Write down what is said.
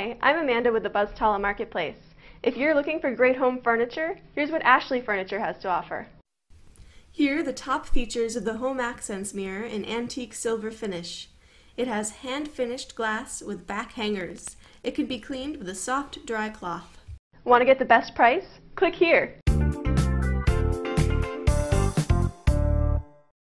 Hi, I'm Amanda with the Buzztala Marketplace. If you're looking for great home furniture, here's what Ashley Furniture has to offer. Here are the top features of the Home Accents mirror in antique silver finish. It has hand-finished glass with back hangers. It can be cleaned with a soft, dry cloth. Want to get the best price? Click here.